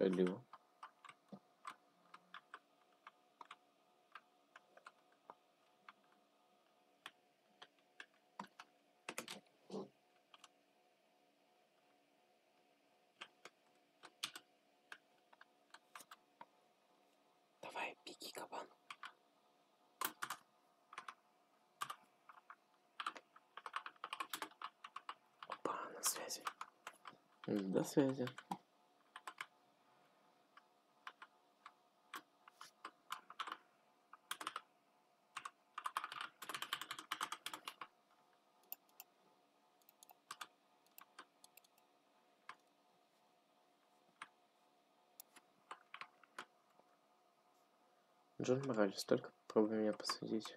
алло. Давай, беги, кабан. Опа, на связи. До связи. Джон Моралес, только попробуй меня посадить.